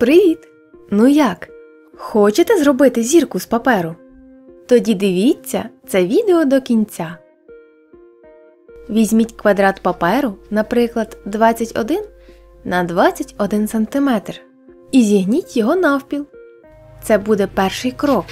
Привіт! Ну як? Хочете зробити зірку з паперу? Тоді дивіться це відео до кінця. Візьміть квадрат паперу, наприклад, 21 на 21 см і зігніть його навпіл. Це буде перший крок.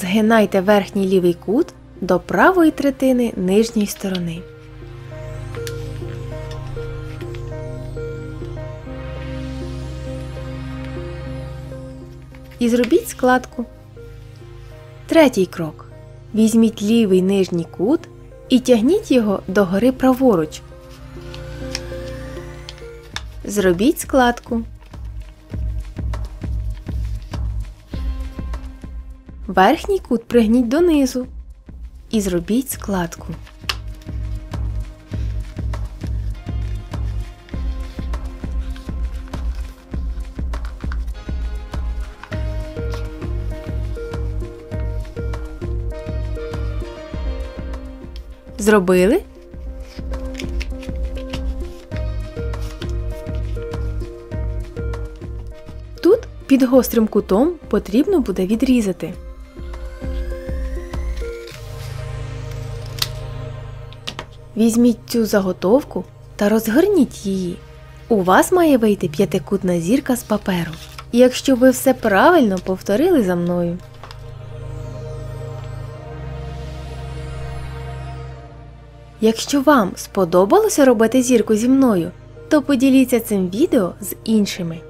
Згинайте верхній лівий кут до правої третини нижньої сторони. І зробіть складку. Третій крок. Візьміть лівий нижній кут і тягніть його догори праворуч. Зробіть складку. Верхній кут пригніть донизу і зробіть складку. Зробили? Тут під гострим кутом потрібно буде відрізати. Візьміть цю заготовку та розгорніть її. У вас має вийти п'ятикутна зірка з паперу. Якщо ви все правильно повторили за мною. Якщо вам сподобалося робити зірку зі мною, то поділіться цим відео з іншими.